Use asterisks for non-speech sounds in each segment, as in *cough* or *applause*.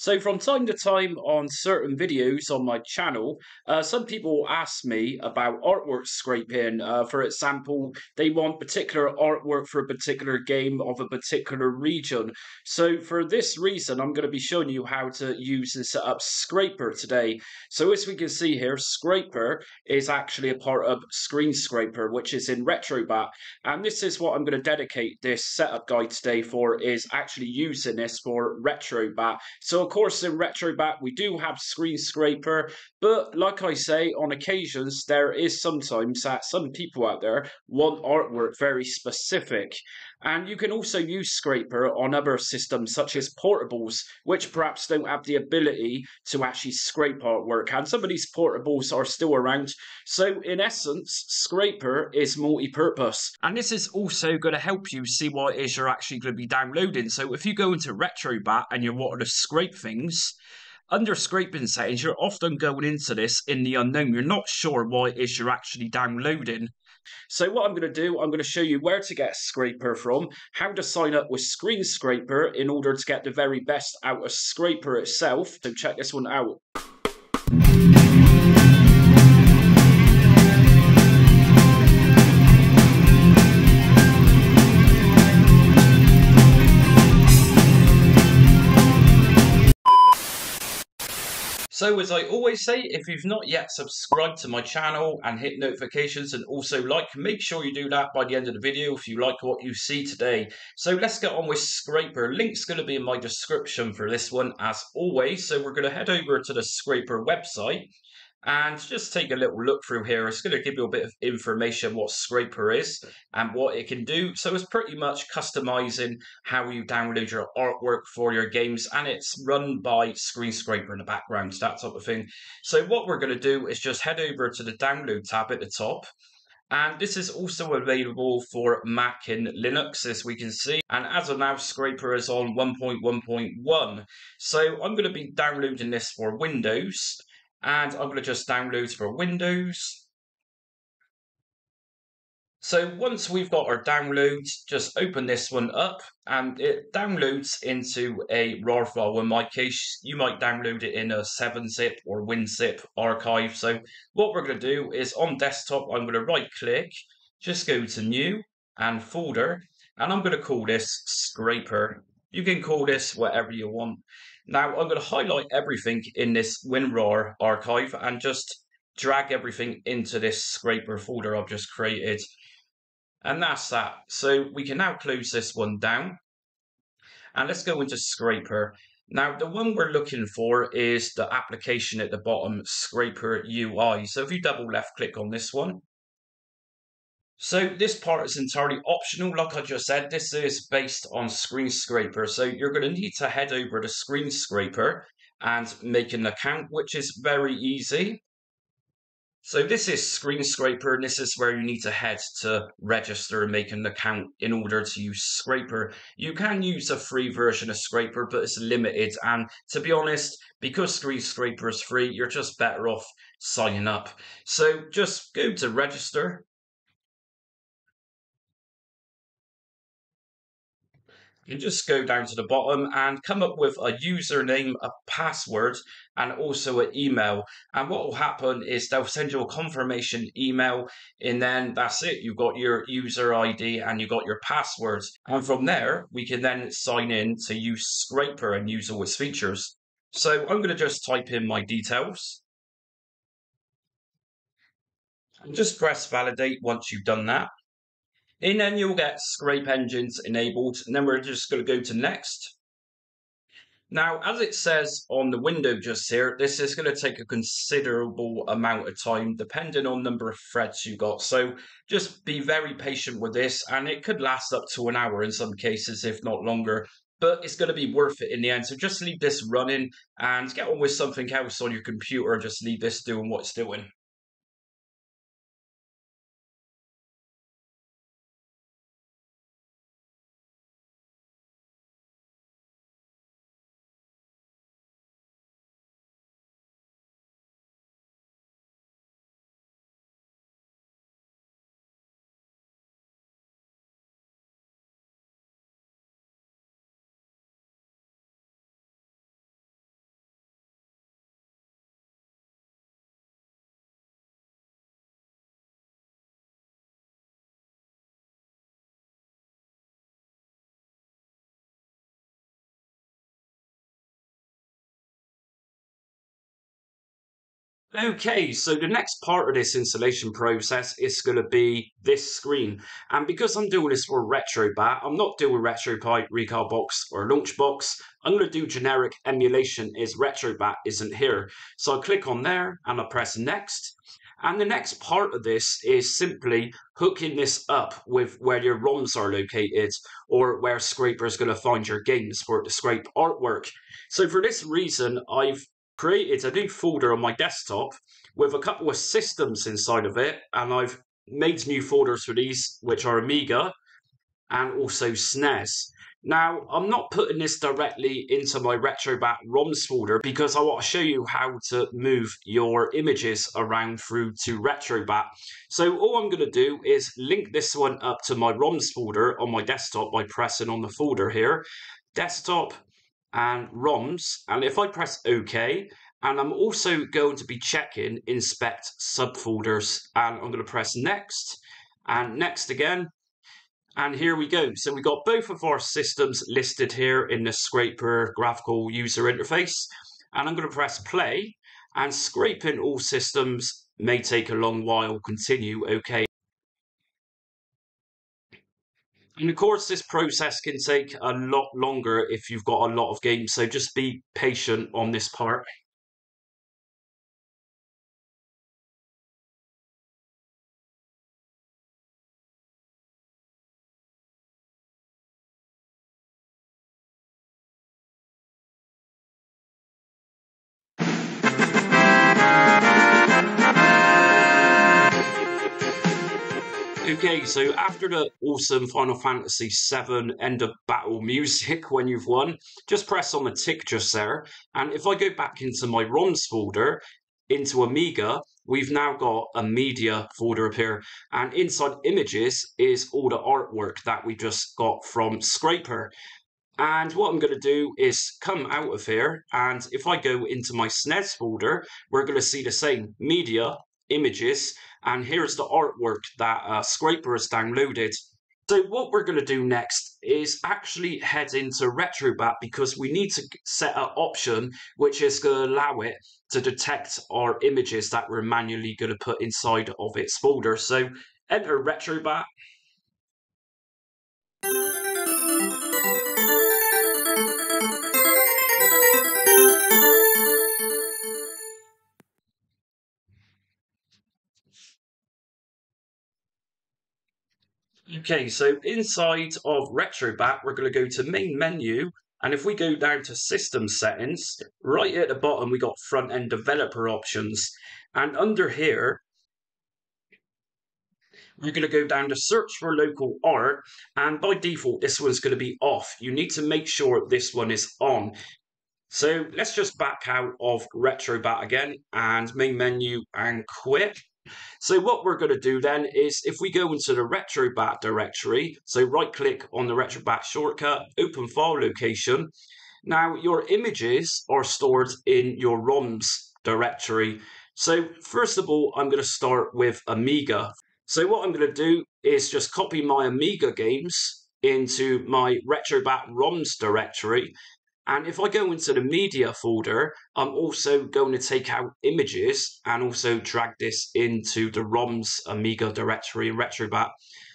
So, from time to time on certain videos on my channel, uh, some people ask me about artwork scraping. Uh, for example, they want particular artwork for a particular game of a particular region. So, for this reason, I'm going to be showing you how to use and set up Skraper today. So, as we can see here, Skraper is actually a part of Screen Scraper, which is in RetroBat. And this is what I'm going to dedicate this setup guide today for, is actually using this for RetroBat. So, course, in RetroBat, we do have Screen Scraper, but like I say, on occasions, there is sometimes that some people out there want artwork very specific. And you can also use Skraper on other systems such as portables, which perhaps don't have the ability to actually scrape artwork. And some of these portables are still around. So, in essence, Skraper is multi purpose. And this is also going to help you see what it is you're actually going to be downloading. So, if you go into RetroBat and you're wanting to scrape things, under scraping settings, you're often going into this in the unknown. You're not sure what it is you're actually downloading. So what I'm going to do, I'm going to show you where to get a scraper from, how to sign up with Screen Scraper in order to get the very best out of Skraper itself. So check this one out. So, as I always say, if you've not yet subscribed to my channel and hit notifications and also like, make sure you do that by the end of the video if you like what you see today. So, let's get on with Skraper. Link's going to be in my description for this one as always. So, we're going to head over to the Skraper website and just take a little look through here. It's going to give you a bit of information what Skraper is and what it can do. So it's pretty much customizing how you download your artwork for your games, and it's run by Screen Scraper in the background, that type of thing. So what we're going to do is just head over to the download tab at the top. And this is also available for Mac and Linux, as we can see. And as of now, Skraper is on 1.1.1. So I'm going to be downloading this for Windows and I'm going to just download for Windows. So once we've got our download, just open this one up and it downloads into a RAR file. In my case, you might download it in a 7-zip or WinZip archive. So what we're going to do is on desktop, I'm going to right click, just go to new and folder, and I'm going to call this scraper. You can call this whatever you want. Now I'm going to highlight everything in this WinRAR archive and just drag everything into this scraper folder I've just created. And that's that. So we can now close this one down. And let's go into scraper. Now, the one we're looking for is the application at the bottom, Skraper UI. So if you double left click on this one, so this part is entirely optional. Like I just said, this is based on Screen Scraper. So you're going to need to head over to Screen Scraper and make an account, which is very easy. So this is Screen Scraper, and this is where you need to head to register and make an account in order to use Skraper. You can use a free version of Skraper, but it's limited. And to be honest, because Screen Scraper is free, you're just better off signing up. So just go to register you just go down to the bottom and come up with a username, a password, and also an email. And what will happen is they'll send you a confirmation email, and then that's it. You've got your user ID and you've got your passwords. And from there, we can then sign in to use Skraper and use all its features. So I'm going to just type in my details. And just press validate once you've done that. And then you'll get scrape engines enabled, and then we're just going to go to next. Now, as it says on the window just here, this is going to take a considerable amount of time, depending on number of threads you got. So just be very patient with this, and it could last up to an hour in some cases, if not longer. But it's going to be worth it in the end. So just leave this running and get on with something else on your computer. Just leave this doing what it's doing. Okay, so the next part of this installation process is going to be this screen. And because I'm doing this for RetroBat, I'm not doing RetroPie, Recalbox, or Launchbox. I'm going to do generic emulation as RetroBat isn't here. So I click on there and I press next. And the next part of this is simply hooking this up with where your ROMs are located or where Skraper is going to find your games for it to scrape artwork. So for this reason, I've created a new folder on my desktop with a couple of systems inside of it, and I've made new folders for these, which are Amiga and also SNES. Now, I'm not putting this directly into my RetroBat ROMs folder because I want to show you how to move your images around through to RetroBat. So all I'm going to do is link this one up to my ROMs folder on my desktop by pressing on the folder here. Desktop, and ROMs. And if I press OK, and I'm also going to be checking inspect subfolders, and I'm going to press next and next again. And here we go. So we got both of our systems listed here in the Skraper graphical user interface. And I'm going to press play and scraping all systems may take a long while. Continue. OK. And of course, this process can take a lot longer if you've got a lot of games, so just be patient on this part. Okay, so after the awesome Final Fantasy VII end of battle music *laughs* when you've won, just press on the tick just there. And if I go back into my ROMs folder, into Amiga, we've now got a media folder up here. And inside images is all the artwork that we just got from Skraper. And what I'm going to do is come out of here. And if I go into my SNES folder, we're going to see the same media, images, and here's the artwork that uh, Skraper has downloaded. So what we're going to do next is actually head into RetroBat because we need to set an option which is going to allow it to detect our images that we're manually going to put inside of its folder. So enter RetroBat. Okay, so inside of RetroBat, we're going to go to main menu. And if we go down to system settings, right at the bottom, we got front end developer options. And under here, we're going to go down to search for local art. And by default, this one's going to be off. You need to make sure this one is on. So let's just back out of RetroBat again and main menu and quit. So what we're going to do then is if we go into the RetroBat directory, so right click on the RetroBat shortcut, open file location. Now your images are stored in your ROMs directory. So first of all, I'm going to start with Amiga. So what I'm going to do is just copy my Amiga games into my RetroBat ROMs directory and if I go into the media folder, I'm also going to take out images and also drag this into the ROMs Amiga directory in RetroBat.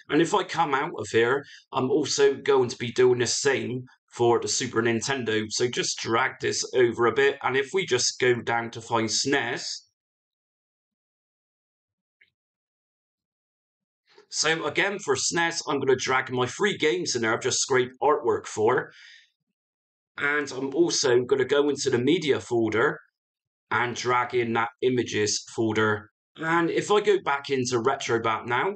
And if I come out of here, I'm also going to be doing the same for the Super Nintendo. So just drag this over a bit. And if we just go down to find SNES, So again, for SNES, I'm going to drag my three games in there I've just scraped artwork for. And I'm also going to go into the media folder and drag in that images folder. And if I go back into RetroBat now,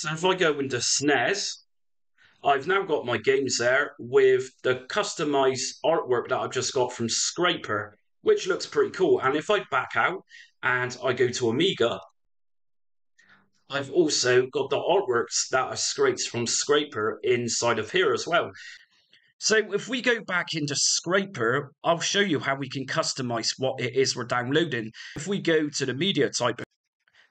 So if I go into SNES, I've now got my games there with the customized artwork that I've just got from Skraper, which looks pretty cool. And if I back out and I go to Amiga, I've also got the artworks that are scraped from Skraper inside of here as well. So if we go back into Skraper, I'll show you how we can customize what it is we're downloading. If we go to the media type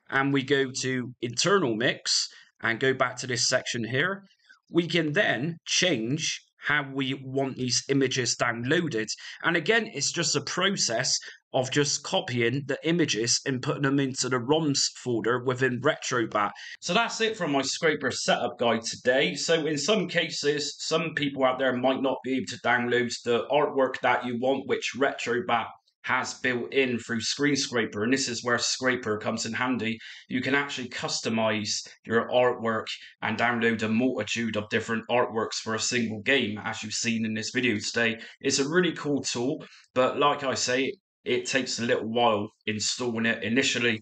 and we go to internal mix and go back to this section here, we can then change how we want these images downloaded. And again, it's just a process of just copying the images and putting them into the ROMs folder within RetroBat. So that's it from my Skraper setup guide today. So in some cases, some people out there might not be able to download the artwork that you want, which RetroBat has built in through Screen Scraper, and this is where Skraper comes in handy. You can actually customize your artwork and download a multitude of different artworks for a single game, as you've seen in this video today. It's a really cool tool, but like I say, it takes a little while installing it initially.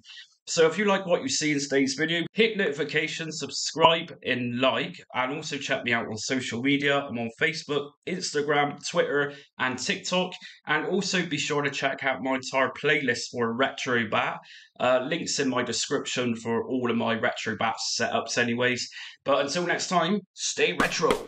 So if you like what you see in today's video, hit notifications, subscribe and like, and also check me out on social media. I'm on Facebook, Instagram, Twitter, and TikTok. And also be sure to check out my entire playlist for Retro Bat. Uh, links in my description for all of my Retro Bat setups anyways. But until next time, stay retro.